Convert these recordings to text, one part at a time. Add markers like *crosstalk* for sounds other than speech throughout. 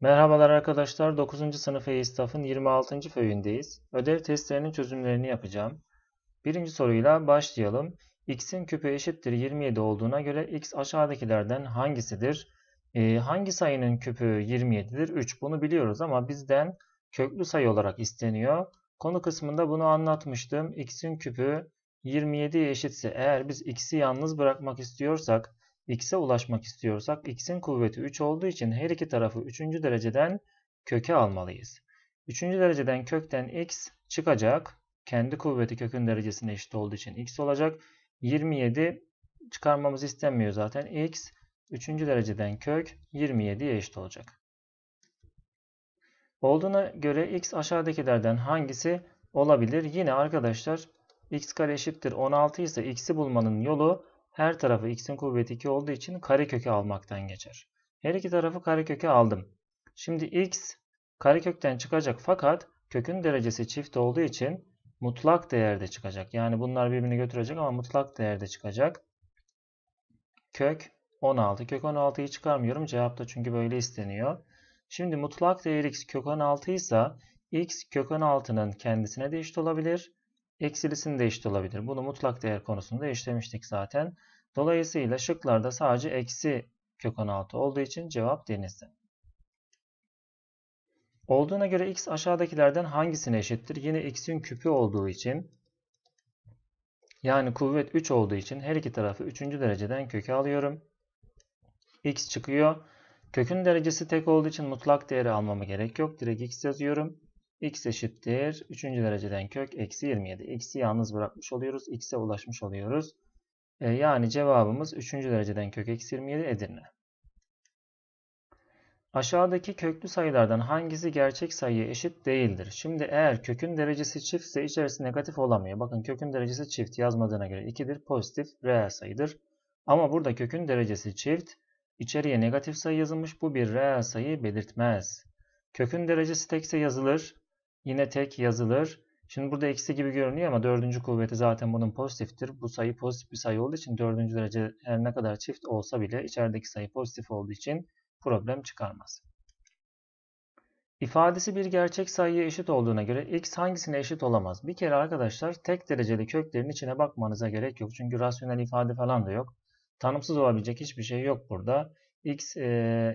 Merhabalar arkadaşlar. 9. sınıf E-İstaf'ın 26. föyündeyiz. Ödev testlerinin çözümlerini yapacağım. Birinci soruyla başlayalım. x'in küpü eşittir 27 olduğuna göre x aşağıdakilerden hangisidir? Ee, hangi sayının küpü 27'dir? 3. Bunu biliyoruz ama bizden köklü sayı olarak isteniyor. Konu kısmında bunu anlatmıştım. x'in küpü 27'ye eşitse eğer biz x'i yalnız bırakmak istiyorsak x'e ulaşmak istiyorsak x'in kuvveti 3 olduğu için her iki tarafı 3. dereceden köke almalıyız. 3. dereceden kökten x çıkacak. Kendi kuvveti kökün derecesine eşit olduğu için x olacak. 27 çıkarmamız istenmiyor zaten. x 3. dereceden kök 27'ye eşit olacak. Olduğuna göre x aşağıdakilerden hangisi olabilir? Yine arkadaşlar x kare eşittir 16 ise x'i bulmanın yolu her tarafı x'in kuvveti 2 olduğu için karekökü almaktan geçer. Her iki tarafı karekökü aldım. Şimdi x karekökten çıkacak fakat kökün derecesi çift olduğu için mutlak değerde çıkacak. Yani bunlar birbirini götürecek ama mutlak değerde çıkacak. Kök 16. Kök 16'yı çıkarmıyorum. Cevapta çünkü böyle isteniyor. Şimdi mutlak değer x kök 16 ise x kök 16'nın kendisine de eşit olabilir eksilisini de eşit olabilir. Bunu mutlak değer konusunda işlemiştik zaten. Dolayısıyla şıklarda sadece eksi kök 16 olduğu için cevap denizde. Olduğuna göre x aşağıdakilerden hangisine eşittir? Yine x'in küpü olduğu için yani kuvvet 3 olduğu için her iki tarafı 3. dereceden köke alıyorum. x çıkıyor. Kökün derecesi tek olduğu için mutlak değeri almama gerek yok. Direkt x yazıyorum x eşittir 3. dereceden kök eksi 27. x'i yalnız bırakmış oluyoruz. x'e ulaşmış oluyoruz. E, yani cevabımız 3. dereceden kök eksi 27 Edirne. Aşağıdaki köklü sayılardan hangisi gerçek sayıya eşit değildir? Şimdi eğer kökün derecesi çiftse içerisi negatif olamıyor. Bakın kökün derecesi çift yazmadığına göre 2'dir. Pozitif reel sayıdır. Ama burada kökün derecesi çift. içeriye negatif sayı yazılmış. Bu bir reel sayı belirtmez. Kökün derecesi tekse yazılır yine tek yazılır. Şimdi burada eksi gibi görünüyor ama dördüncü kuvveti zaten bunun pozitiftir. Bu sayı pozitif bir sayı olduğu için dördüncü derece her ne kadar çift olsa bile içerideki sayı pozitif olduğu için problem çıkarmaz. İfadesi bir gerçek sayıya eşit olduğuna göre x hangisine eşit olamaz? Bir kere arkadaşlar tek dereceli köklerin içine bakmanıza gerek yok. Çünkü rasyonel ifade falan da yok. Tanımsız olabilecek hiçbir şey yok burada. x e,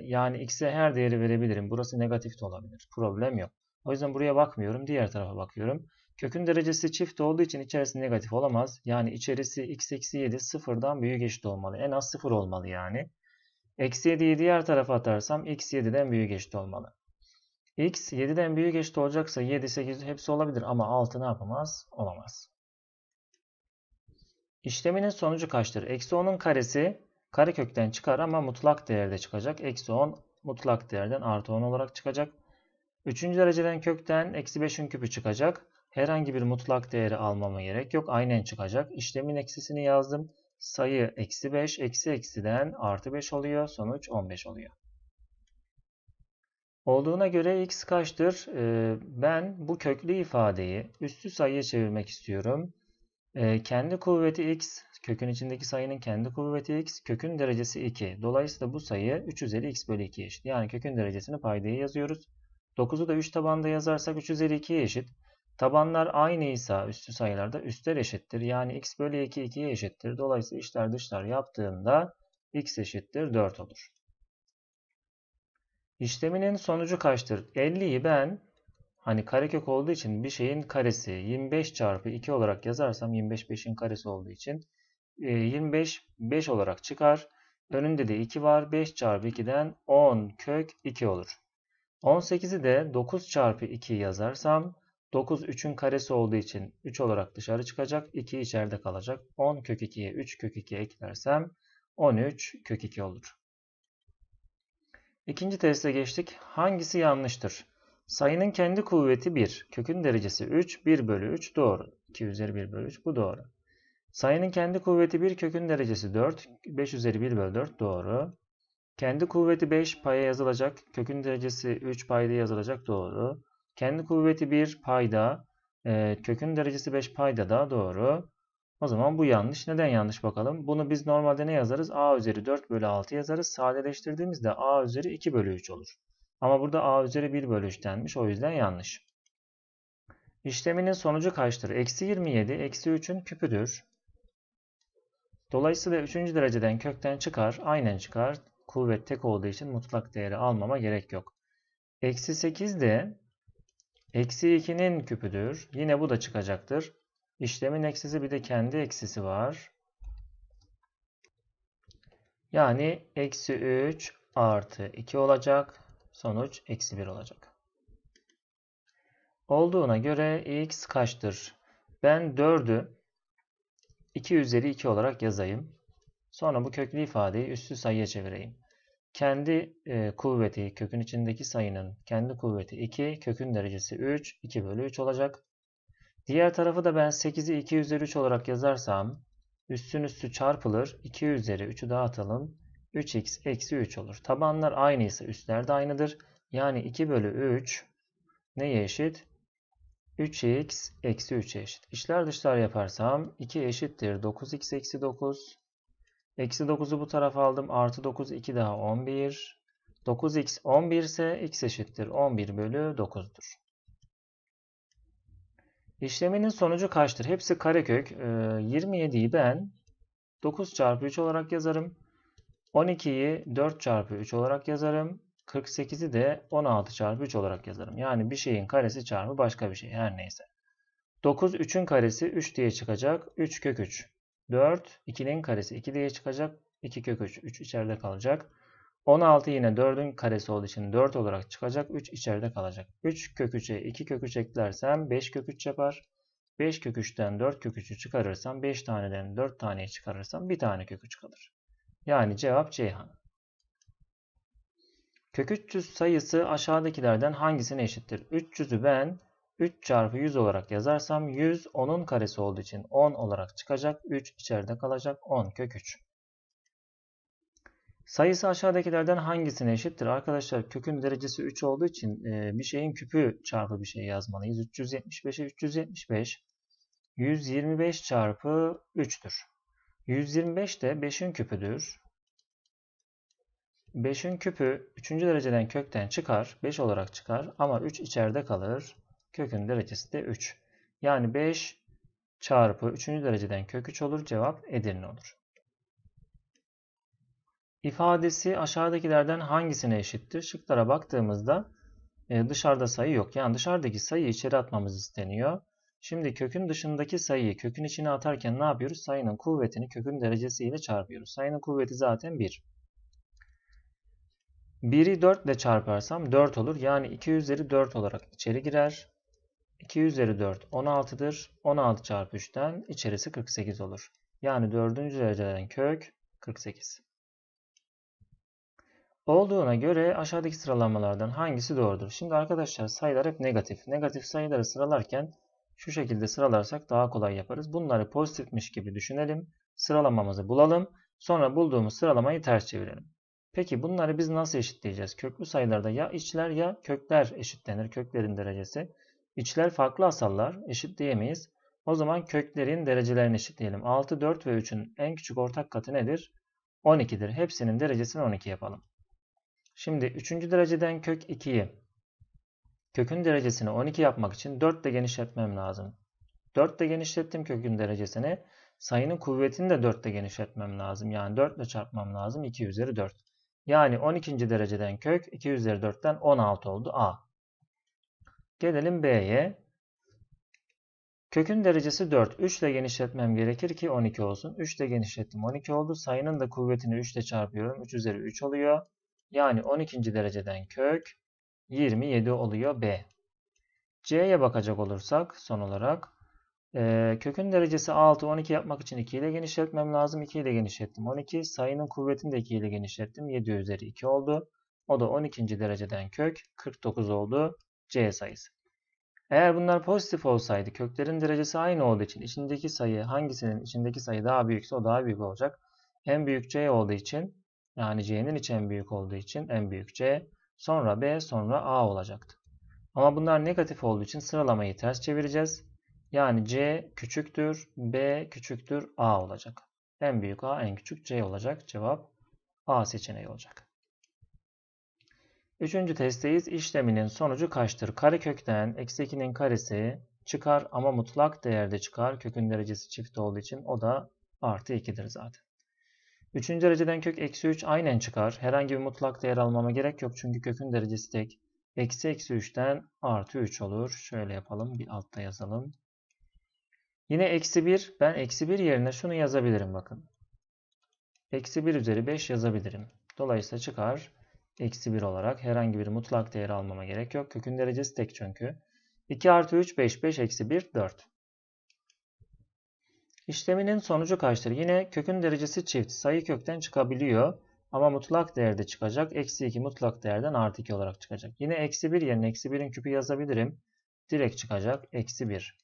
yani x'e her değeri verebilirim. Burası negatif de olabilir. Problem yok. O yüzden buraya bakmıyorum. Diğer tarafa bakıyorum. Kökün derecesi çift olduğu için içerisi negatif olamaz. Yani içerisi x eksi 7 sıfırdan büyük eşit olmalı. En az sıfır olmalı yani. Eksi 7'yi diğer tarafa atarsam x 7'den büyük eşit olmalı. x 7'den büyük eşit olacaksa 7, 8 hepsi olabilir ama 6 ne yapamaz? Olamaz. İşleminin sonucu kaçtır? Eksi 10'un karesi karekökten çıkar ama mutlak değerde çıkacak. Eksi 10 mutlak değerden artı 10 olarak çıkacak. Üçüncü dereceden kökten eksi 5'in küpü çıkacak. Herhangi bir mutlak değeri almama gerek yok. Aynen çıkacak. İşlemin eksisini yazdım. Sayı eksi 5. Eksi eksiden artı 5 oluyor. Sonuç 15 oluyor. Olduğuna göre x kaçtır? Ee, ben bu köklü ifadeyi üstü sayıya çevirmek istiyorum. Ee, kendi kuvveti x, kökün içindeki sayının kendi kuvveti x, kökün derecesi 2. Dolayısıyla bu sayı 3 üzeri x bölü 2 eşit. Yani kökün derecesini paydaya yazıyoruz. 9'u da 3 tabanda yazarsak 3 üzeri 2'ye eşit. Tabanlar aynıysa üstü sayılarda üstler eşittir. Yani x bölü 2 2'ye eşittir. Dolayısıyla içler dışlar yaptığında x eşittir 4 olur. İşleminin sonucu kaçtır? 50'yi ben hani karekök olduğu için bir şeyin karesi 25 çarpı 2 olarak yazarsam 25 5'in karesi olduğu için 25 e, 5 olarak çıkar. Önünde de 2 var. 5 çarpı 2'den 10 kök 2 olur. 18'i de 9 çarpı 2 yazarsam 9 3'ün karesi olduğu için 3 olarak dışarı çıkacak. 2 içeride kalacak. 10 kök 2'ye 3 kök 2 eklersem 13 kök 2 olur. İkinci teste geçtik. Hangisi yanlıştır? Sayının kendi kuvveti 1. Kökün derecesi 3. 1 bölü 3 doğru. 2 üzeri 1 bölü 3 bu doğru. Sayının kendi kuvveti 1. Kökün derecesi 4. 5 üzeri 1 bölü 4 doğru. Kendi kuvveti 5 paya yazılacak. Kökün derecesi 3 payda yazılacak. Doğru. Kendi kuvveti 1 payda. E, kökün derecesi 5 payda da doğru. O zaman bu yanlış. Neden yanlış bakalım. Bunu biz normalde ne yazarız? a üzeri 4 bölü 6 yazarız. Sadeleştirdiğimizde a üzeri 2 bölü 3 olur. Ama burada a üzeri 1 bölü 3 denmiş. O yüzden yanlış. İşleminin sonucu kaçtır? Eksi 27 eksi 3'ün küpüdür. Dolayısıyla 3. dereceden kökten çıkar. Aynen çıkar. Kuvvet tek olduğu için mutlak değeri almama gerek yok. Eksi 8 de eksi 2'nin küpüdür. Yine bu da çıkacaktır. İşlemin eksisi bir de kendi eksisi var. Yani eksi 3 artı 2 olacak. Sonuç eksi 1 olacak. Olduğuna göre x kaçtır? Ben 4'ü 2 üzeri 2 olarak yazayım. Sonra bu köklü ifadeyi üstü sayıya çevireyim. Kendi e, kuvveti, kökün içindeki sayının kendi kuvveti 2, kökün derecesi 3, 2 bölü 3 olacak. Diğer tarafı da ben 8'i 2 üzeri 3 olarak yazarsam üstün üstü çarpılır. 2 üzeri 3'ü dağıtalım. 3x eksi 3 olur. Tabanlar aynıysa üstler de aynıdır. Yani 2 bölü 3 neye eşit? 3x eksi 3'e eşit. İşler dışlar yaparsam 2 eşittir 9x eksi 9. Eksi 9'u bu tarafa aldım. Artı 9 2 daha 11. 9x 11 ise x eşittir 11 bölü 9'dur. İşleminin sonucu kaçtır? Hepsi karekök. 27'yi ee, ben 9 çarpı 3 olarak yazarım. 12'yi 4 çarpı 3 olarak yazarım. 48'i de 16 çarpı 3 olarak yazarım. Yani bir şeyin karesi çarpı başka bir şey her neyse. 9 3'ün karesi 3 diye çıkacak. 3 kök 3. 4 2'nin karesi 2 diye çıkacak. 2 kök 3. 3 içeride kalacak. 16 yine 4'ün karesi olduğu için 4 olarak çıkacak. 3 içeride kalacak. 3 kök 3'e 2 kök 3 eklersem 5 kök 3 yapar. 5 kök 3'ten 4 kök 3'ü çıkarırsam 5 taneden 4 taneyi çıkarırsam 1 tane kök 3 kalır. Yani cevap Ceyhan. Kök 300 sayısı aşağıdakilerden hangisine eşittir? 300'ü ben 3 çarpı 100 olarak yazarsam 100 10'un karesi olduğu için 10 olarak çıkacak. 3 içeride kalacak. 10 kök 3. Sayısı aşağıdakilerden hangisine eşittir? Arkadaşlar kökün derecesi 3 olduğu için e, bir şeyin küpü çarpı bir şey yazmalıyız. 375'e 375. 125 çarpı 3'tür. 125 de 5'in küpüdür. 5'in küpü 3. dereceden kökten çıkar. 5 olarak çıkar ama 3 içeride kalır. Kökün derecesi de 3. Yani 5 çarpı 3. dereceden kök 3 olur. Cevap Edirne olur. İfadesi aşağıdakilerden hangisine eşittir? Şıklara baktığımızda e, dışarıda sayı yok. Yani dışarıdaki sayıyı içeri atmamız isteniyor. Şimdi kökün dışındaki sayıyı kökün içine atarken ne yapıyoruz? Sayının kuvvetini kökün derecesiyle çarpıyoruz. Sayının kuvveti zaten 1. 1'i 4 ile çarparsam 4 olur. Yani 2 üzeri 4 olarak içeri girer. 2 üzeri 4 16'dır. 16 çarpı 3'ten içerisi 48 olur. Yani 4. dereceden kök 48. Olduğuna göre aşağıdaki sıralamalardan hangisi doğrudur? Şimdi arkadaşlar sayılar hep negatif. Negatif sayıları sıralarken şu şekilde sıralarsak daha kolay yaparız. Bunları pozitifmiş gibi düşünelim. Sıralamamızı bulalım. Sonra bulduğumuz sıralamayı ters çevirelim. Peki bunları biz nasıl eşitleyeceğiz? Köklü sayılarda ya içler ya kökler eşitlenir. Köklerin derecesi. İçler farklı asallar. Eşitleyemeyiz. O zaman köklerin derecelerini eşitleyelim. 6, 4 ve 3'ün en küçük ortak katı nedir? 12'dir. Hepsinin derecesini 12 yapalım. Şimdi 3. dereceden kök 2'yi kökün derecesini 12 yapmak için 4 ile genişletmem lazım. 4 ile genişlettim kökün derecesini. Sayının kuvvetini de 4 ile genişletmem lazım. Yani 4 ile çarpmam lazım. 2 üzeri 4. Yani 12. dereceden kök 2 üzeri 4'ten 16 oldu A. Gelelim B'ye. Kökün derecesi 4. 3 ile genişletmem gerekir ki 12 olsun. 3 ile genişlettim 12 oldu. Sayının da kuvvetini 3 ile çarpıyorum. 3 üzeri 3 oluyor. Yani 12. dereceden kök 27 oluyor B. C'ye bakacak olursak son olarak e, kökün derecesi 6 12 yapmak için 2 ile genişletmem lazım. 2 ile genişlettim 12. Sayının kuvvetini de 2 ile genişlettim. 7 üzeri 2 oldu. O da 12. dereceden kök 49 oldu. C sayısı. Eğer bunlar pozitif olsaydı köklerin derecesi aynı olduğu için içindeki sayı hangisinin içindeki sayı daha büyükse o daha büyük olacak. En büyük C olduğu için yani C'nin içi en büyük olduğu için en büyük C, sonra B, sonra A olacaktı. Ama bunlar negatif olduğu için sıralamayı ters çevireceğiz. Yani C küçüktür, B küçüktür, A olacak. En büyük A, en küçük C olacak. Cevap A seçeneği olacak. Üçüncü testteyiz. İşleminin sonucu kaçtır? Karekökten eksi 2'nin karesi çıkar ama mutlak değerde çıkar. Kökün derecesi çift olduğu için o da artı 2'dir zaten. Üçüncü dereceden kök eksi 3 aynen çıkar. Herhangi bir mutlak değer almama gerek yok çünkü kökün derecesi tek. Eksi eksi 3'ten artı 3 olur. Şöyle yapalım. Bir altta yazalım. Yine eksi 1. Ben eksi 1 yerine şunu yazabilirim bakın. Eksi 1 üzeri 5 yazabilirim. Dolayısıyla çıkar. Eksi 1 olarak herhangi bir mutlak değer almama gerek yok. Kökün derecesi tek çünkü. 2 artı 3 5 5 eksi 1 4. İşleminin sonucu kaçtır? Yine kökün derecesi çift. Sayı kökten çıkabiliyor. Ama mutlak değerde çıkacak. Eksi 2 mutlak değerden artı 2 olarak çıkacak. Yine eksi 1 yerine eksi 1'in küpü yazabilirim. Direkt çıkacak. Eksi 1.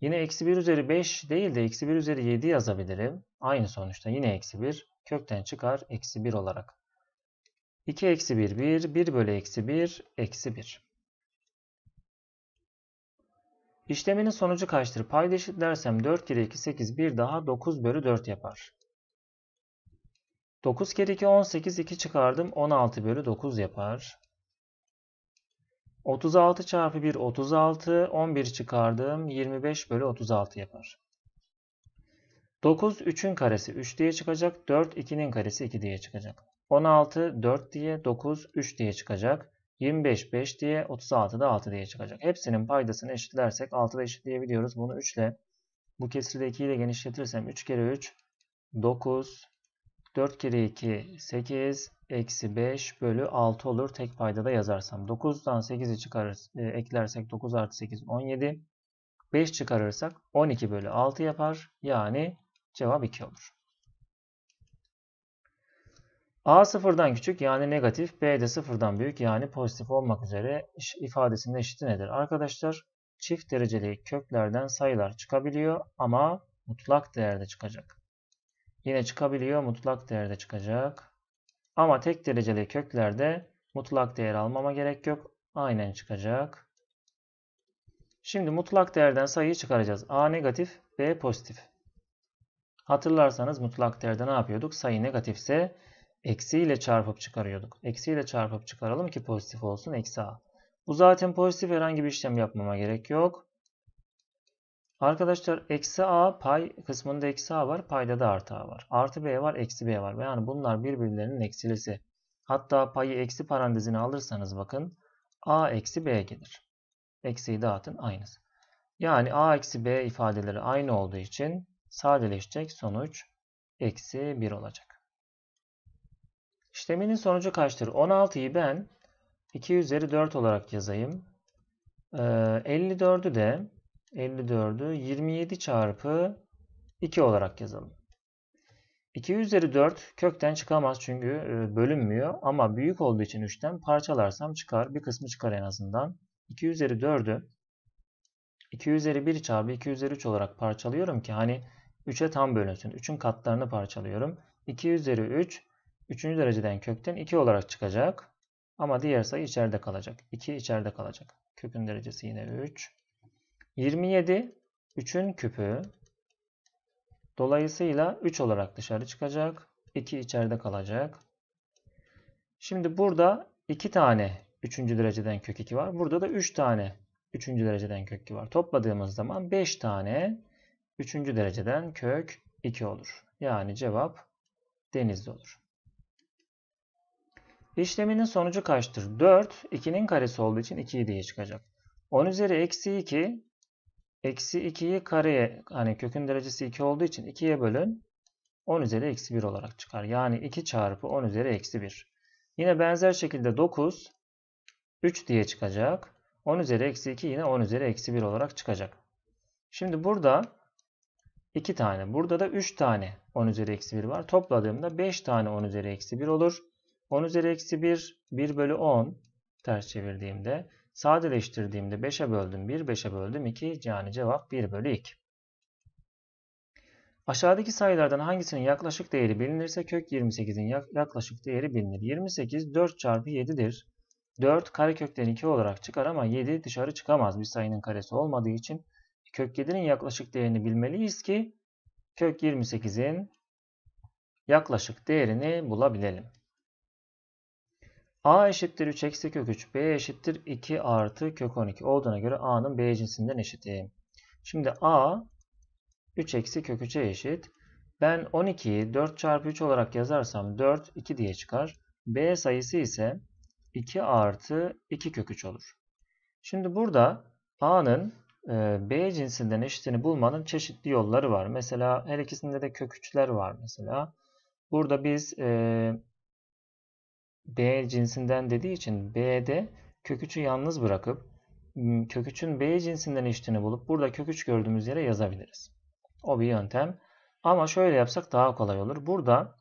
Yine eksi 1 üzeri 5 değil de eksi 1 üzeri 7 yazabilirim. Aynı sonuçta yine eksi 1. Kökten çıkar. Eksi 1 olarak. 2 eksi 1 1. 1 bölü eksi 1 eksi 1. İşleminin sonucu kaçtır? Payda eşitlersem 4 kere 2 8 bir daha 9 bölü 4 yapar. 9 kere 2 18 2 çıkardım 16 bölü 9 yapar. 36 çarpı 1 36 11 çıkardım 25 bölü 36 yapar. 9 3'ün karesi 3 diye çıkacak. 4 2'nin karesi 2 diye çıkacak. 16 4 diye 9 3 diye çıkacak. 25 5 diye 36 da 6 diye çıkacak. Hepsinin paydasını eşitlersek 6'da eşitleyebiliyoruz. Bunu 3 ile bu kesiri de 2 ile genişletirsem 3 kere 3 9 4 kere 2 8 eksi 5 bölü 6 olur. Tek paydada yazarsam. 9'dan 8'i çıkarır, e, eklersek 9 artı 8 17. 5 çıkarırsak 12 bölü 6 yapar. Yani cevap 2 olur. A sıfırdan küçük yani negatif, B de sıfırdan büyük yani pozitif olmak üzere ifadesinin eşiti nedir? Arkadaşlar çift dereceli köklerden sayılar çıkabiliyor ama mutlak değerde çıkacak. Yine çıkabiliyor mutlak değerde çıkacak. Ama tek dereceli köklerde mutlak değer almama gerek yok. Aynen çıkacak. Şimdi mutlak değerden sayıyı çıkaracağız. A negatif, B pozitif. Hatırlarsanız mutlak değerde ne yapıyorduk? Sayı negatifse Eksi ile çarpıp çıkarıyorduk. Eksi ile çarpıp çıkaralım ki pozitif olsun. Eksi a. Bu zaten pozitif herhangi bir işlem yapmama gerek yok. Arkadaşlar eksi a pay kısmında eksi a var. Payda da artı a var. Artı b var. Eksi b var. Yani bunlar birbirlerinin eksilisi. Hatta payı eksi parantezine alırsanız bakın a eksi b gelir. Eksiyi dağıtın aynısı. Yani a eksi b ifadeleri aynı olduğu için sadeleşecek sonuç eksi 1 olacak. İşleminin sonucu kaçtır? 16'yı ben 2 üzeri 4 olarak yazayım. Ee, 54'ü de 54'ü 27 çarpı 2 olarak yazalım. 2 üzeri 4 kökten çıkamaz çünkü e, bölünmüyor ama büyük olduğu için 3'ten parçalarsam çıkar. Bir kısmı çıkar en azından. 2 üzeri 4'ü 2 üzeri 1 çarpı 2 üzeri 3 olarak parçalıyorum ki hani 3'e tam bölünsün. 3'ün katlarını parçalıyorum. 2 üzeri 3 Üçüncü dereceden kökten 2 olarak çıkacak. Ama diğer sayı içeride kalacak. 2 içeride kalacak. Kökün derecesi yine 3. 27 3'ün küpü. Dolayısıyla 3 olarak dışarı çıkacak. 2 içeride kalacak. Şimdi burada 2 tane 3. dereceden kök 2 var. Burada da 3 tane 3. dereceden kök 2 var. Topladığımız zaman 5 tane 3. dereceden kök 2 olur. Yani cevap denizli olur. İşleminin sonucu kaçtır? 4, 2'nin karesi olduğu için 2 diye çıkacak. 10 üzeri eksi 2, eksi 2'yi kareye, hani kökün derecesi 2 olduğu için 2'ye bölün. 10 üzeri eksi 1 olarak çıkar. Yani 2 çarpı 10 üzeri eksi 1. Yine benzer şekilde 9, 3 diye çıkacak. 10 üzeri eksi 2 yine 10 üzeri eksi 1 olarak çıkacak. Şimdi burada 2 tane, burada da 3 tane 10 üzeri eksi 1 var. Topladığımda 5 tane 10 üzeri eksi 1 olur. 10 üzeri eksi 1, 1 bölü 10 ters çevirdiğimde sadeleştirdiğimde 5'e böldüm 1, 5'e böldüm 2 yani cevap 1 bölü 2. Aşağıdaki sayılardan hangisinin yaklaşık değeri bilinirse kök 28'in yaklaşık değeri bilinir. 28 4 çarpı 7'dir. 4 karekökten 2 olarak çıkar ama 7 dışarı çıkamaz bir sayının karesi olmadığı için kök 7'nin yaklaşık değerini bilmeliyiz ki kök 28'in yaklaşık değerini bulabilelim. A eşittir 3 eksi kök 3. B eşittir 2 artı kök 12 olduğuna göre A'nın B cinsinden eşiti. Şimdi A 3 eksi kök 3'e eşit. Ben 12'yi 4 çarpı 3 olarak yazarsam 4 2 diye çıkar. B sayısı ise 2 artı 2 kök 3 olur. Şimdi burada A'nın e, B cinsinden eşitini bulmanın çeşitli yolları var. Mesela her ikisinde de kök 3'ler var mesela. Burada biz e, B cinsinden dediği için B'de kök 3'ü yalnız bırakıp kök 3'ün B cinsinden eşitini bulup burada kök 3 gördüğümüz yere yazabiliriz. O bir yöntem. Ama şöyle yapsak daha kolay olur. Burada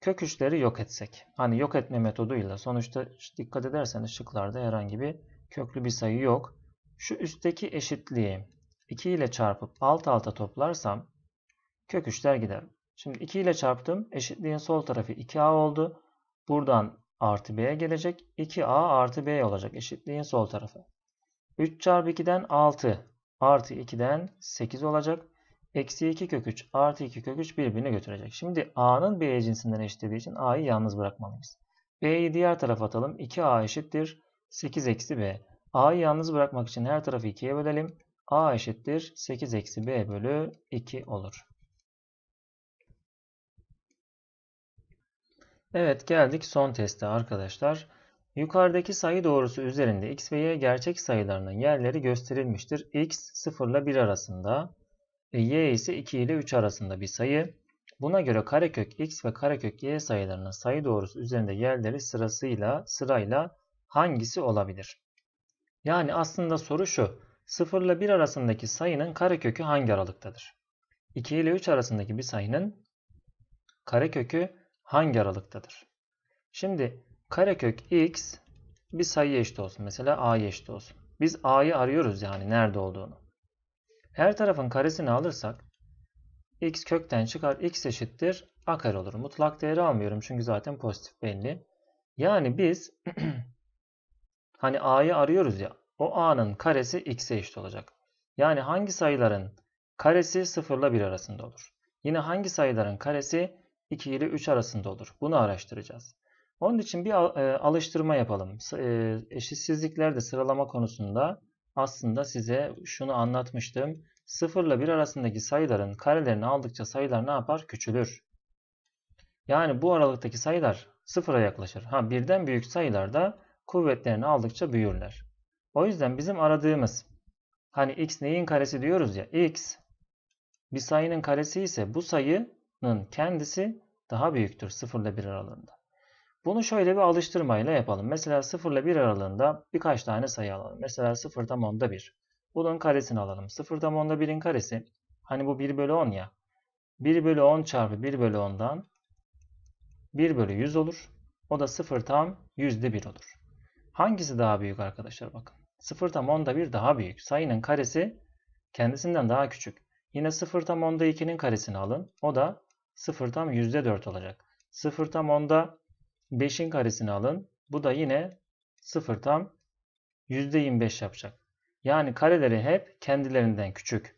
kök 3'leri yok etsek. Hani yok etme metoduyla sonuçta dikkat ederseniz şıklarda herhangi bir köklü bir sayı yok. Şu üstteki eşitliği 2 ile çarpıp alt alta toplarsam kök 3'ler gider. Şimdi 2 ile çarptım. Eşitliğin sol tarafı 2a oldu. Buradan artı b'ye gelecek. 2a artı b olacak eşitliğin sol tarafı. 3 çarpı 2'den 6 artı 2'den 8 olacak. Eksi 2 kök 3 artı 2 kök 3 birbirini götürecek. Şimdi a'nın b cinsinden eşitlediği için a'yı yalnız bırakmalıyız. b'yi diğer tarafa atalım. 2a eşittir 8 eksi b. a'yı yalnız bırakmak için her tarafı 2'ye bölelim. a eşittir 8 eksi b bölü 2 olur. Evet geldik son teste arkadaşlar. Yukarıdaki sayı doğrusu üzerinde x ve y gerçek sayılarının yerleri gösterilmiştir. x 0 ile 1 arasında, e, y ise 2 ile 3 arasında bir sayı. Buna göre karekök x ve karekök y sayılarının sayı doğrusu üzerinde yerleri sırasıyla sırayla hangisi olabilir? Yani aslında soru şu. 0 ile 1 arasındaki sayının karekökü hangi aralıktadır? 2 ile 3 arasındaki bir sayının karekökü hangi aralıktadır? Şimdi karekök x bir sayı eşit olsun. Mesela a'ya eşit olsun. Biz a'yı arıyoruz yani nerede olduğunu. Her tarafın karesini alırsak x kökten çıkar. x eşittir a kare olur. Mutlak değeri almıyorum çünkü zaten pozitif belli. Yani biz *clears throat* hani a'yı arıyoruz ya o a'nın karesi x'e eşit olacak. Yani hangi sayıların karesi 0 ile 1 arasında olur? Yine hangi sayıların karesi 2 ile 3 arasında olur. Bunu araştıracağız. Onun için bir e, alıştırma yapalım. E, eşitsizliklerde sıralama konusunda aslında size şunu anlatmıştım. 0 ile 1 arasındaki sayıların karelerini aldıkça sayılar ne yapar? Küçülür. Yani bu aralıktaki sayılar sıfıra yaklaşır. Ha birden büyük sayılar da kuvvetlerini aldıkça büyürler. O yüzden bizim aradığımız hani x neyin karesi diyoruz ya x bir sayının karesi ise bu sayının kendisi daha büyüktür 0 ile 1 aralığında. Bunu şöyle bir alıştırmayla yapalım. Mesela 0 ile 1 aralığında birkaç tane sayı alalım. Mesela 0 tam onda 1. Bunun karesini alalım. 0 tam onda 1'in karesi. Hani bu 1 bölü 10 ya. 1 bölü 10 çarpı 1 bölü 10'dan 1 bölü 100 olur. O da 0 tam yüzde 1 olur. Hangisi daha büyük arkadaşlar bakın. 0 tam onda 1 daha büyük. Sayının karesi kendisinden daha küçük. Yine 0 tam onda 2'nin karesini alın. O da 0 tam %4 olacak. 0 tam onda 5'in karesini alın. Bu da yine 0 tam %25 yapacak. Yani kareleri hep kendilerinden küçük.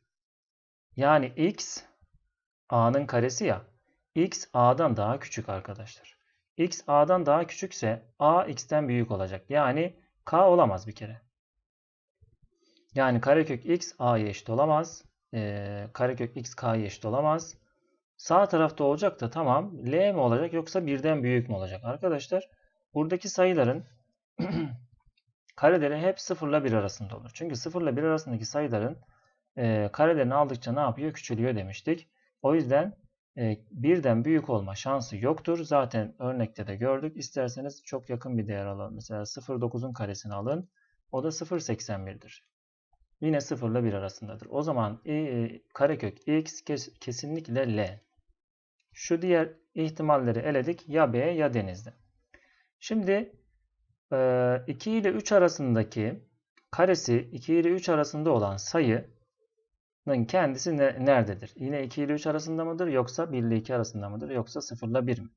Yani x a'nın karesi ya. x a'dan daha küçük arkadaşlar. x a'dan daha küçükse a x'ten büyük olacak. Yani k olamaz bir kere. Yani karekök x a'ya eşit olamaz. Ee, karekök x k'ya eşit olamaz. Sağ tarafta olacak da tamam L mi olacak yoksa birden büyük mü olacak? Arkadaşlar buradaki sayıların *clears throat* kareleri hep 0 ile 1 arasında olur. Çünkü 0 ile 1 arasındaki sayıların e, karelerini aldıkça ne yapıyor? Küçülüyor demiştik. O yüzden e, birden büyük olma şansı yoktur. Zaten örnekte de gördük. İsterseniz çok yakın bir değer alalım. Mesela 0,9'un karesini alın. O da 0,81'dir. Yine 0 ile 1 arasındadır. O zaman e, karekök x kes, kesinlikle L. Şu diğer ihtimalleri eledik. Ya B ya denizde. Şimdi 2 ile 3 arasındaki karesi 2 ile 3 arasında olan sayının kendisi ne, nerededir? Yine 2 ile 3 arasında mıdır yoksa 1 ile 2 arasında mıdır yoksa 0 ile 1 mi?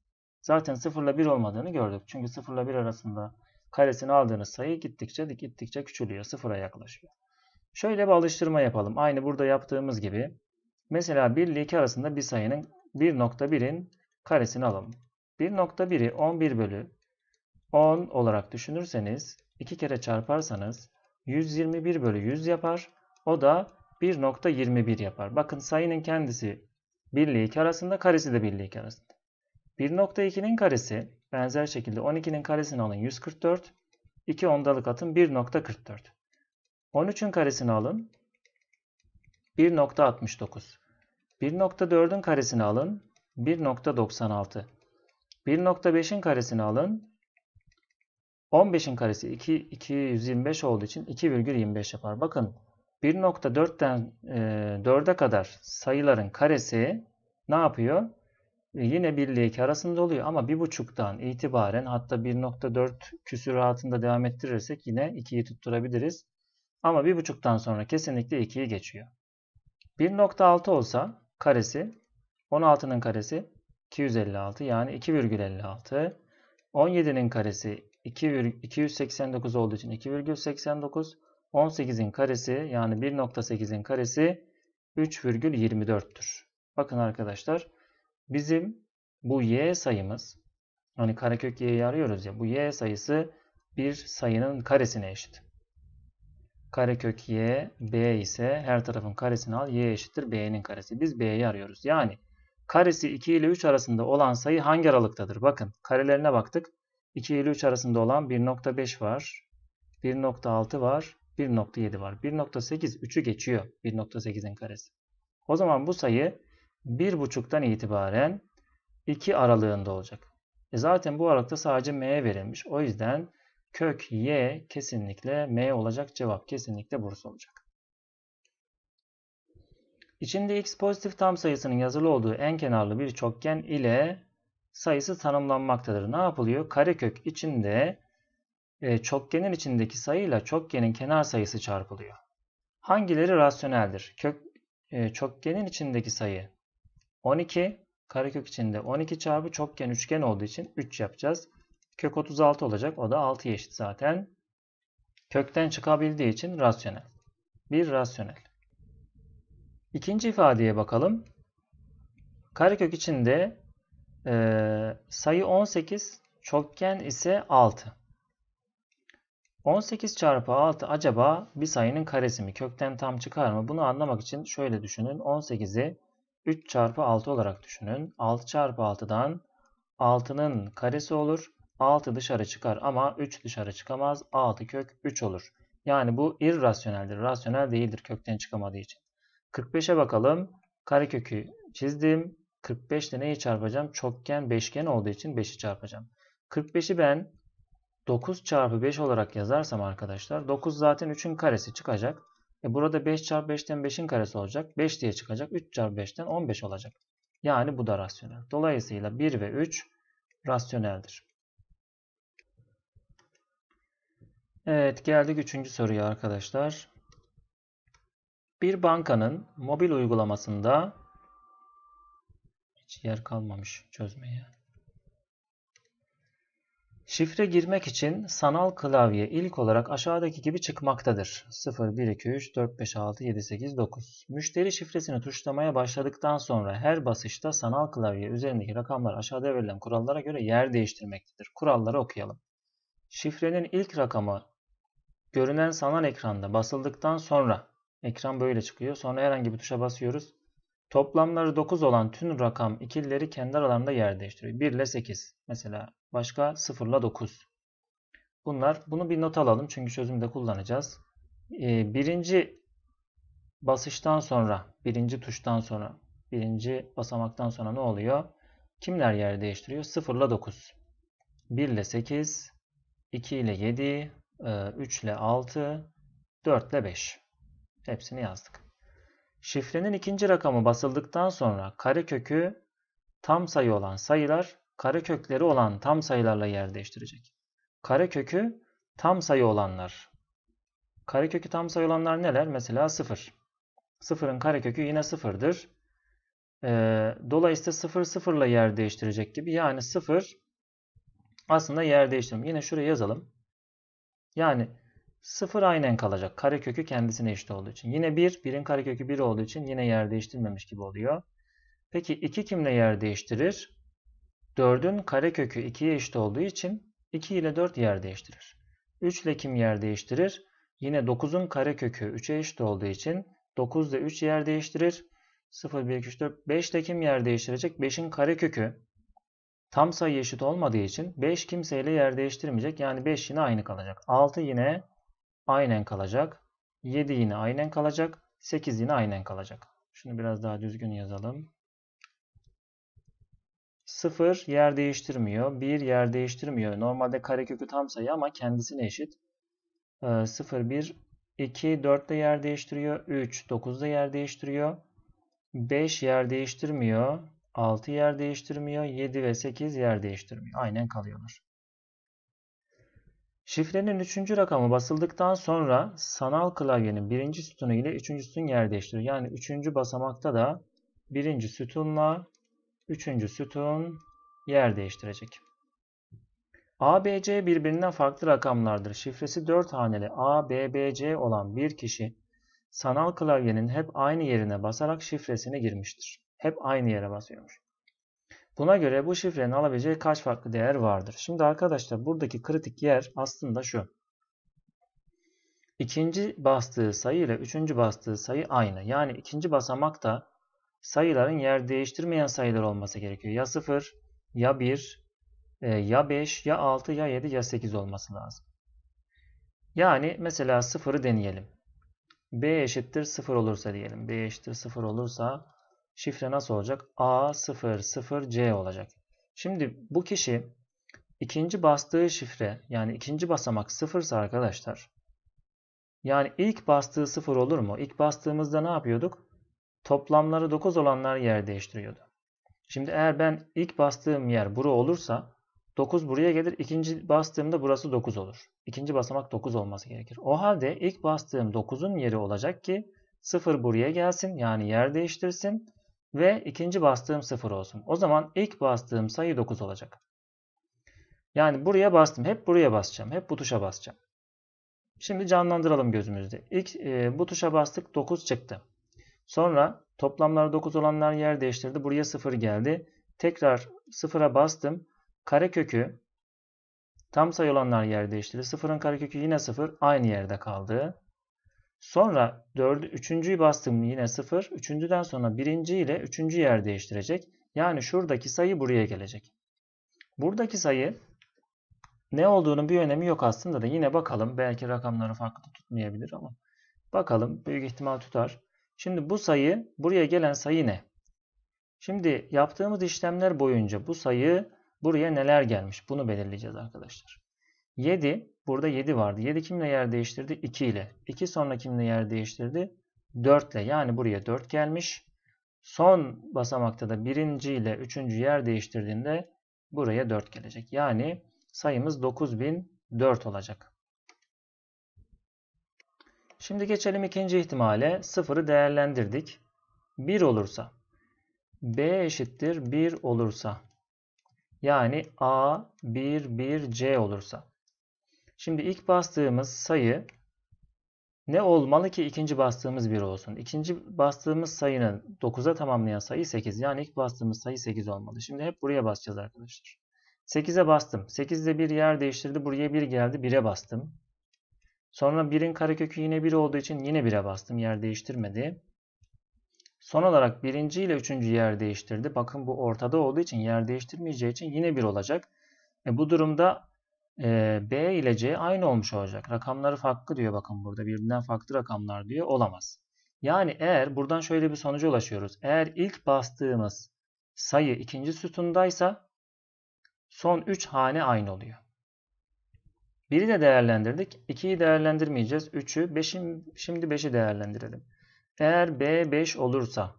Zaten 0 ile 1 olmadığını gördük. Çünkü 0 ile 1 arasında karesini aldığınız sayı gittikçe gittikçe küçülüyor. Sıfıra yaklaşıyor. Şöyle bir alıştırma yapalım. Aynı burada yaptığımız gibi. Mesela 1 ile 2 arasında bir sayının 1.1'in karesini alalım. 1.1'i 11 bölü 10 olarak düşünürseniz 2 kere çarparsanız 121 bölü 100 yapar. O da 1.21 yapar. Bakın sayının kendisi 1 ile 2 arasında, karesi de 1 ile 2 arasında. 1.2'nin karesi benzer şekilde 12'nin karesini alın 144. 2 ondalık atın 1.44. 13'ün karesini alın 1.69. 1.4'ün karesini alın 1.96. 1.5'in karesini alın 15'in karesi 2, 225 olduğu için 2,25 yapar. Bakın 1.4'ten e, 4'e kadar sayıların karesi ne yapıyor? E, yine 1 ile 2 arasında oluyor ama 1.5'tan itibaren hatta 1.4 küsüratında devam ettirirsek yine 2'yi tutturabiliriz. Ama 1.5'tan sonra kesinlikle 2'yi geçiyor. 1.6 olsa karesi 16'nın karesi 256 yani 2,56. 17'nin karesi 2, 289 olduğu için 2,89. 18'in karesi yani 1.8'in karesi 3,24'tür. Bakın arkadaşlar bizim bu y sayımız hani karekök y'yi arıyoruz ya bu y sayısı bir sayının karesine eşit. Karekök y b ise her tarafın karesini al y eşittir b'nin karesi. Biz b'yi arıyoruz. Yani karesi 2 ile 3 arasında olan sayı hangi aralıktadır? Bakın karelerine baktık. 2 ile 3 arasında olan 1.5 var. 1.6 var. 1.7 var. 1.8 3'ü geçiyor 1.8'in karesi. O zaman bu sayı 1.5'tan itibaren 2 aralığında olacak. E zaten bu aralıkta sadece m verilmiş. O yüzden kök y kesinlikle m olacak. Cevap kesinlikle burası olacak. İçinde x pozitif tam sayısının yazılı olduğu en kenarlı bir çokgen ile sayısı tanımlanmaktadır. Ne yapılıyor? Karekök içinde e, çokgenin içindeki sayıyla çokgenin kenar sayısı çarpılıyor. Hangileri rasyoneldir? Kök, e, çokgenin içindeki sayı 12, karekök içinde 12 çarpı çokgen üçgen olduğu için 3 yapacağız. Kök 36 olacak. O da 6'ya eşit zaten. Kökten çıkabildiği için rasyonel. Bir rasyonel. İkinci ifadeye bakalım. Karekök içinde e, sayı 18, çokgen ise 6. 18 çarpı 6 acaba bir sayının karesi mi? Kökten tam çıkar mı? Bunu anlamak için şöyle düşünün. 18'i 3 çarpı 6 olarak düşünün. 6 çarpı 6'dan 6'nın karesi olur. 6 dışarı çıkar ama 3 dışarı çıkamaz. 6 kök 3 olur. Yani bu irrasyoneldir. Rasyonel değildir kökten çıkamadığı için. 45'e bakalım. Karekökü çizdim. 45 ile neyi çarpacağım? Çokgen beşgen olduğu için 5'i çarpacağım. 45'i ben 9 çarpı 5 olarak yazarsam arkadaşlar 9 zaten 3'ün karesi çıkacak. E burada 5 çarpı 5'ten 5'in karesi olacak. 5 diye çıkacak. 3 çarpı 5'ten 15 olacak. Yani bu da rasyonel. Dolayısıyla 1 ve 3 rasyoneldir. Evet geldik 3. soruya arkadaşlar. Bir bankanın mobil uygulamasında hiç yer kalmamış çözmeye. Şifre girmek için sanal klavye ilk olarak aşağıdaki gibi çıkmaktadır. 0, 1, 2, 3, 4, 5, 6, 7, 8, 9. Müşteri şifresini tuşlamaya başladıktan sonra her basışta sanal klavye üzerindeki rakamlar aşağıda verilen kurallara göre yer değiştirmektedir. Kuralları okuyalım. Şifrenin ilk rakamı görünen sanal ekranda basıldıktan sonra ekran böyle çıkıyor. Sonra herhangi bir tuşa basıyoruz. Toplamları 9 olan tüm rakam ikilileri kendi aralarında yer değiştiriyor. 1 ile 8. Mesela başka 0 ile 9. Bunlar bunu bir not alalım çünkü çözümde kullanacağız. Ee, birinci basıştan sonra, birinci tuştan sonra, birinci basamaktan sonra ne oluyor? Kimler yer değiştiriyor? 0 ile 9. 1 ile 8, 2 ile 7, 3 ile 6, 4 ile 5. Hepsini yazdık. Şifrenin ikinci rakamı basıldıktan sonra karekökü tam sayı olan sayılar karekökleri olan tam sayılarla yer değiştirecek. Karekökü tam sayı olanlar. Karekökü tam sayı olanlar neler? Mesela 0. 0'ın karekökü yine 0'dır. Ee, dolayısıyla 0 0 ile yer değiştirecek gibi. Yani 0 aslında yer değiştirmiyor. Yine şuraya yazalım. Yani 0 aynen kalacak. Karekökü kendisine eşit olduğu için. Yine 1, 1'in karekökü 1 olduğu için yine yer değiştirmemiş gibi oluyor. Peki 2 kimle yer değiştirir? 4'ün karekökü 2'ye eşit olduğu için 2 ile 4 yer değiştirir. 3 ile kim yer değiştirir? Yine 9'un karekökü 3'e eşit olduğu için 9 ile 3 yer değiştirir. 0, 1, 2, 3, 4, 5 ile kim yer değiştirecek? 5'in karekökü tam sayı eşit olmadığı için 5 kimseyle yer değiştirmeyecek. Yani 5 yine aynı kalacak. 6 yine aynen kalacak. 7 yine aynen kalacak. 8 yine aynen kalacak. Şunu biraz daha düzgün yazalım. 0 yer değiştirmiyor. 1 yer değiştirmiyor. Normalde karekökü tam sayı ama kendisine eşit. 0, 1, 2, 4 de yer değiştiriyor. 3, 9 da yer değiştiriyor. 5 yer değiştirmiyor. 6 yer değiştirmiyor. 7 ve 8 yer değiştirmiyor. Aynen kalıyorlar. Şifrenin 3. rakamı basıldıktan sonra sanal klavyenin 1. sütunu ile 3. sütun yer değiştiriyor. Yani 3. basamakta da 1. sütunla 3. sütun yer değiştirecek. ABC birbirinden farklı rakamlardır. Şifresi 4 haneli ABBC olan bir kişi sanal klavyenin hep aynı yerine basarak şifresini girmiştir. Hep aynı yere basıyormuş. Buna göre bu şifrenin alabileceği kaç farklı değer vardır? Şimdi arkadaşlar buradaki kritik yer aslında şu. İkinci bastığı sayı ile üçüncü bastığı sayı aynı. Yani ikinci basamakta sayıların yer değiştirmeyen sayılar olması gerekiyor. Ya 0, ya 1, e, ya 5, ya 6, ya 7, ya 8 olması lazım. Yani mesela 0'ı deneyelim. B eşittir 0 olursa diyelim. B eşittir 0 olursa şifre nasıl olacak? A00C olacak. Şimdi bu kişi ikinci bastığı şifre yani ikinci basamak 0 ise arkadaşlar yani ilk bastığı 0 olur mu? İlk bastığımızda ne yapıyorduk? Toplamları 9 olanlar yer değiştiriyordu. Şimdi eğer ben ilk bastığım yer bura olursa 9 buraya gelir. İkinci bastığımda burası 9 olur. İkinci basamak 9 olması gerekir. O halde ilk bastığım 9'un yeri olacak ki 0 buraya gelsin. Yani yer değiştirsin. Ve ikinci bastığım 0 olsun. O zaman ilk bastığım sayı 9 olacak. Yani buraya bastım. Hep buraya basacağım. Hep bu tuşa basacağım. Şimdi canlandıralım gözümüzde. İlk e, bu tuşa bastık 9 çıktı. Sonra toplamları 9 olanlar yer değiştirdi. Buraya 0 geldi. Tekrar 0'a bastım. Karekökü tam sayı olanlar yer değiştirdi. 0'ın karekökü yine 0. Aynı yerde kaldı. Sonra 4, 3.'yü bastım yine 0. 3.'den sonra 1. ile 3. yer değiştirecek. Yani şuradaki sayı buraya gelecek. Buradaki sayı ne olduğunun bir önemi yok aslında da yine bakalım. Belki rakamları farklı tutmayabilir ama bakalım büyük ihtimal tutar. Şimdi bu sayı buraya gelen sayı ne? Şimdi yaptığımız işlemler boyunca bu sayı buraya neler gelmiş? Bunu belirleyeceğiz arkadaşlar. 7 burada 7 vardı. 7 kimle yer değiştirdi? 2 ile. 2 sonra kimle yer değiştirdi? 4 ile. Yani buraya 4 gelmiş. Son basamakta da birinci ile üçüncü yer değiştirdiğinde buraya 4 gelecek. Yani sayımız 9004 olacak. Şimdi geçelim ikinci ihtimale. 0'ı değerlendirdik. 1 olursa B eşittir 1 olursa yani A 1 1 C olursa Şimdi ilk bastığımız sayı ne olmalı ki ikinci bastığımız 1 olsun? İkinci bastığımız sayının 9'a tamamlayan sayı 8. Yani ilk bastığımız sayı 8 olmalı. Şimdi hep buraya basacağız arkadaşlar. 8'e bastım. 8 ile bir yer değiştirdi. Buraya 1 geldi. 1'e bastım. Sonra 1'in karekökü yine 1 olduğu için yine 1'e bastım. Yer değiştirmedi. Son olarak 1. ile 3. yer değiştirdi. Bakın bu ortada olduğu için yer değiştirmeyeceği için yine 1 olacak. E bu durumda e, B ile C aynı olmuş olacak. Rakamları farklı diyor bakın burada. Birbirinden farklı rakamlar diyor. Olamaz. Yani eğer buradan şöyle bir sonuca ulaşıyoruz. Eğer ilk bastığımız sayı ikinci sütundaysa son 3 hane aynı oluyor. Biri de değerlendirdik. 2'yi değerlendirmeyeceğiz. 3'ü, 5'i, şimdi 5'i değerlendirelim. Eğer B 5 olursa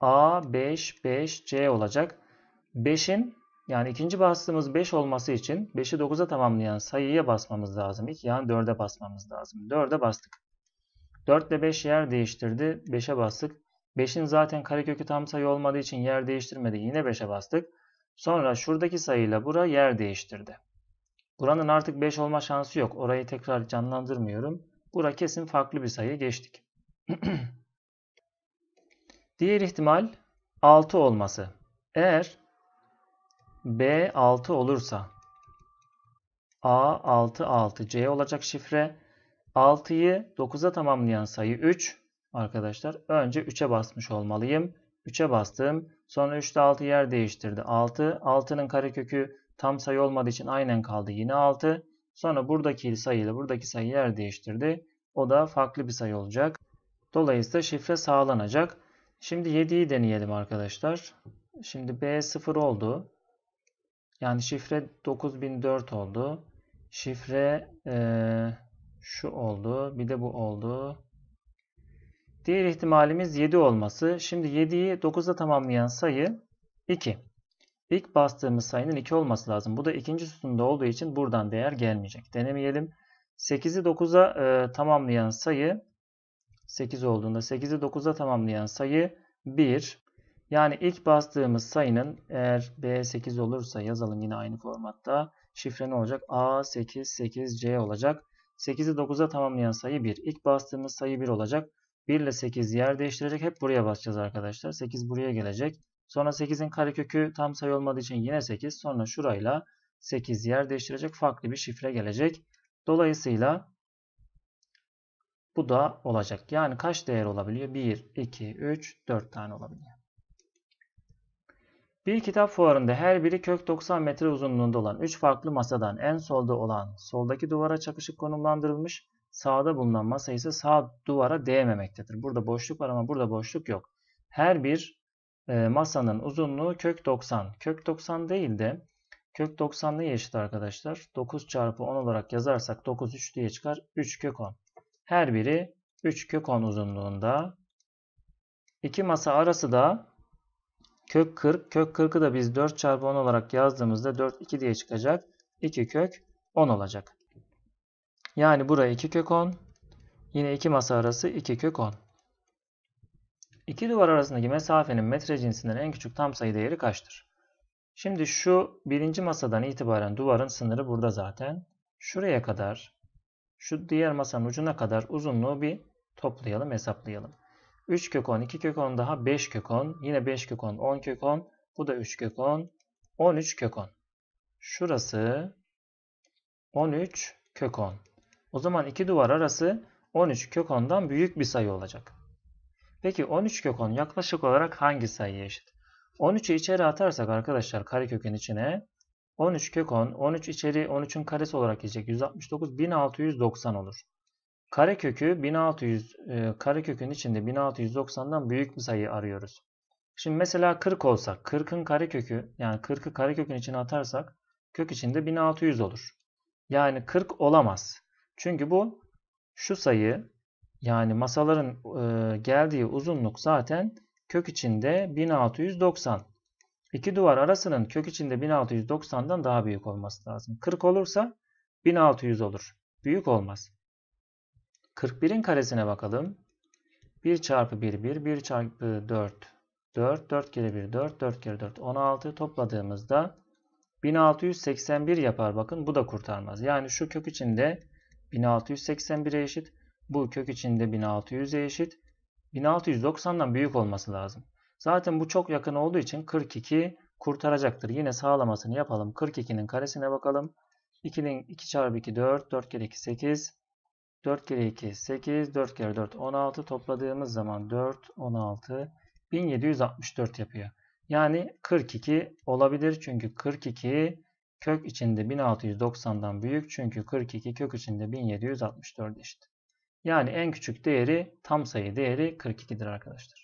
A 5, 5, C olacak. 5'in yani ikinci bastığımız 5 olması için 5'i 9'a tamamlayan sayıya basmamız lazım. İlk yani 4'e basmamız lazım. 4'e bastık. 4 ile 5 yer değiştirdi. 5'e bastık. 5'in zaten karekökü tam sayı olmadığı için yer değiştirmedi. Yine 5'e bastık. Sonra şuradaki sayıyla bura yer değiştirdi. Buranın artık 5 olma şansı yok. Orayı tekrar canlandırmıyorum. Bura kesin farklı bir sayı geçtik. *clears throat* Diğer ihtimal 6 olması. Eğer B 6 olursa A66C olacak şifre. 6'yı 9'a tamamlayan sayı 3 arkadaşlar. Önce 3'e basmış olmalıyım. 3'e bastım. Sonra 3'te 6 yer değiştirdi. 6. 6'nın karekökü tam sayı olmadığı için aynen kaldı. Yine 6. Sonra buradaki sayı ile buradaki sayı yer değiştirdi. O da farklı bir sayı olacak. Dolayısıyla şifre sağlanacak. Şimdi 7'yi deneyelim arkadaşlar. Şimdi B 0 oldu. Yani şifre 9004 oldu. Şifre ee, şu oldu. Bir de bu oldu. Diğer ihtimalimiz 7 olması. Şimdi 7'yi 9'a tamamlayan sayı 2. İlk bastığımız sayının 2 olması lazım. Bu da ikinci sütunda olduğu için buradan değer gelmeyecek. Denemeyelim. 8'i 9'a e, tamamlayan sayı 8 olduğunda 8'i 9'a tamamlayan sayı 1. Yani ilk bastığımız sayının eğer B8 olursa yazalım yine aynı formatta. Şifre ne olacak? A88C olacak. 8'i 9'a tamamlayan sayı 1. İlk bastığımız sayı 1 olacak. 1 ile 8 yer değiştirecek. Hep buraya basacağız arkadaşlar. 8 buraya gelecek. Sonra 8'in karekökü tam sayı olmadığı için yine 8. Sonra şurayla 8 yer değiştirecek. Farklı bir şifre gelecek. Dolayısıyla bu da olacak. Yani kaç değer olabiliyor? 1, 2, 3, 4 tane olabiliyor. Bir kitap fuarında her biri kök 90 metre uzunluğunda olan 3 farklı masadan en solda olan soldaki duvara çakışık konumlandırılmış. Sağda bulunan masa ise sağ duvara değmemektedir. Burada boşluk var ama burada boşluk yok. Her bir e, masanın uzunluğu kök 90. Kök 90 değil de kök 90 neye eşit arkadaşlar? 9 çarpı 10 olarak yazarsak 9 3 diye çıkar. 3 kök 10. Her biri 3 kök 10 uzunluğunda. İki masa arası da kök 40. Kök 40'ı da biz 4 çarpı 10 olarak yazdığımızda 4 2 diye çıkacak. 2 kök 10 olacak. Yani buraya 2 kök 10. Yine iki masa arası 2 kök 10. İki duvar arasındaki mesafenin metre cinsinden en küçük tam sayı değeri kaçtır? Şimdi şu birinci masadan itibaren duvarın sınırı burada zaten. Şuraya kadar, şu diğer masanın ucuna kadar uzunluğu bir toplayalım, hesaplayalım. 3 kök 10, 2 kök 10 daha 5 kök 10. Yine 5 kök 10, 10 kök 10. Bu da 3 kök 10, 13 kök 10. Şurası 13 kök 10. O zaman iki duvar arası 13 kök 10'dan büyük bir sayı olacak. Peki 13 kök 10 yaklaşık olarak hangi sayıya eşit? 13'ü içeri atarsak arkadaşlar karekökün içine 13 kök 10, 13 içeri 13'ün karesi olarak gelecek. 169, 1690 olur. Karekökü 1600, e, karekökün içinde 1690'dan büyük bir sayı arıyoruz. Şimdi mesela 40 olsa 40'ın karekökü yani 40'ı karekökün içine atarsak kök içinde 1600 olur. Yani 40 olamaz. Çünkü bu şu sayı yani masaların e, geldiği uzunluk zaten kök içinde 1690. İki duvar arasının kök içinde 1690'dan daha büyük olması lazım. 40 olursa 1600 olur. Büyük olmaz. 41'in karesine bakalım. 1 çarpı 1 1, 1 çarpı 4 4, 4 kere 1 4, 4 kere 4 16 topladığımızda 1681 yapar. Bakın bu da kurtarmaz. Yani şu kök içinde 1681'e eşit. Bu kök içinde 1600'e eşit. 1690'dan büyük olması lazım. Zaten bu çok yakın olduğu için 42 kurtaracaktır. Yine sağlamasını yapalım. 42'nin karesine bakalım. 2'nin 2 çarpı 2 4, 4 kere 2 8, 4 kere 2 8, 4 kere 4 16 topladığımız zaman 4, 16, 1764 yapıyor. Yani 42 olabilir çünkü 42 kök içinde 1690'dan büyük çünkü 42 kök içinde 1764 eşit. Yani en küçük değeri tam sayı değeri 42'dir arkadaşlar.